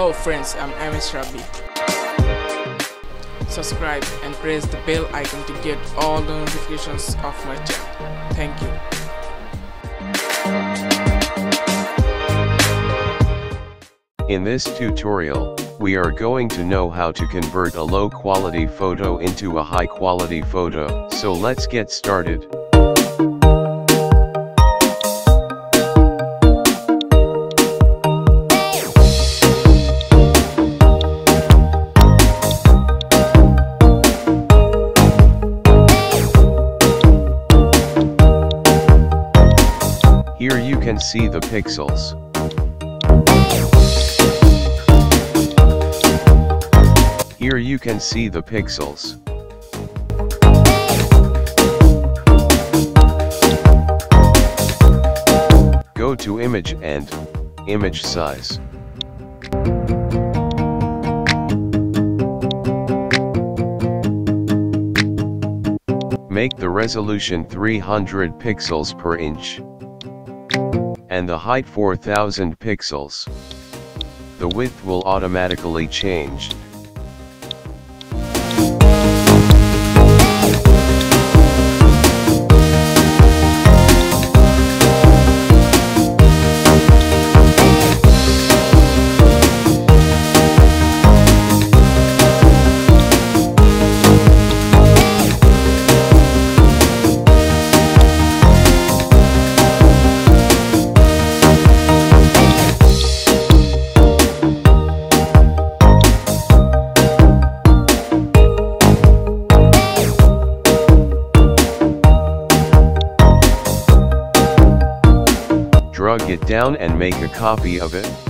Hello friends, I'm M.H. Rabby. Subscribe and press the bell icon to get all the notifications of my channel. Thank you. In this tutorial, we are going to know how to convert a low quality photo into a high quality photo. So let's get started. Here you can see the pixels. Here you can see the pixels. Go to image and image size. Make the resolution 300 pixels per inch and the height 4000 pixels. The width will automatically change. Drag it down and make a copy of it.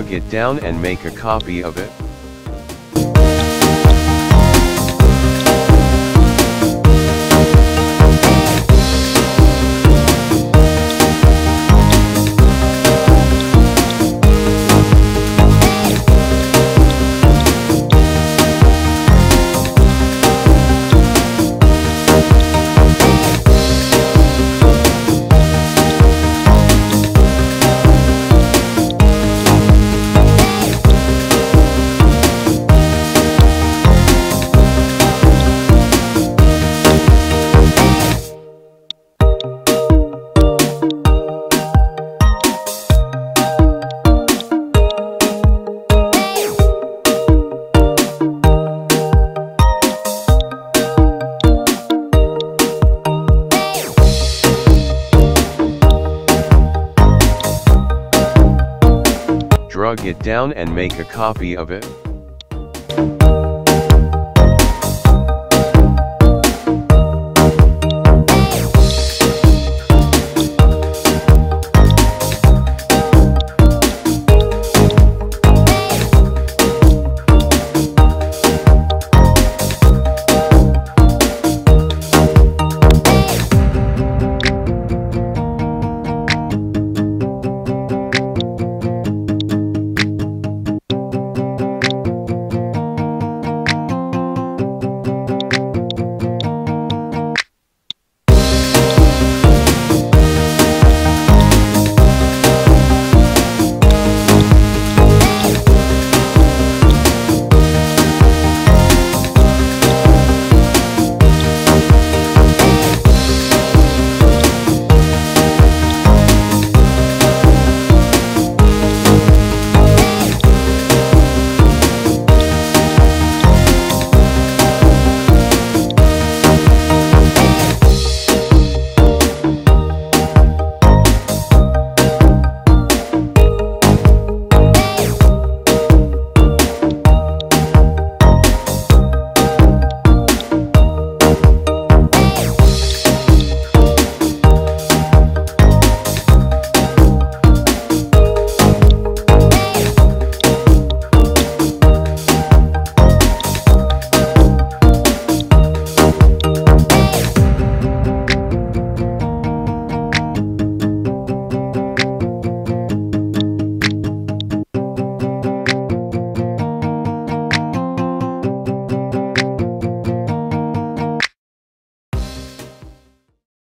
Drag it down and make a copy of it. Drag it down and make a copy of it.